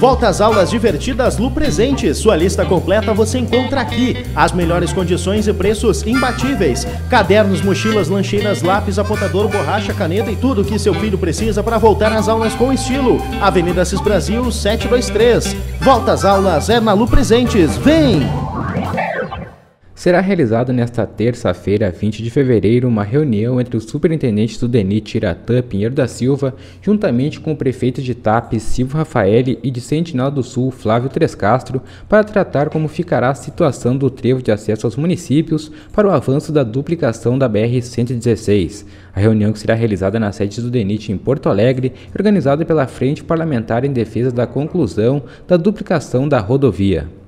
Volta às aulas divertidas Lu Presente. Sua lista completa você encontra aqui. As melhores condições e preços imbatíveis. Cadernos, mochilas, lancheiras, lápis, apontador, borracha, caneta e tudo que seu filho precisa para voltar às aulas com estilo. Avenida Cis Brasil 723. Volta às aulas é na Lu Presentes. Vem! Será realizada nesta terça-feira, 20 de fevereiro, uma reunião entre o superintendente do DENIT Tiratã Pinheiro da Silva, juntamente com o prefeito de Tapes, Silvio Rafaeli, e de Sentinel do Sul, Flávio Trescastro, para tratar como ficará a situação do trevo de acesso aos municípios para o avanço da duplicação da BR-116. A reunião que será realizada na sede do DENIT em Porto Alegre, organizada pela Frente Parlamentar em Defesa da Conclusão da Duplicação da Rodovia.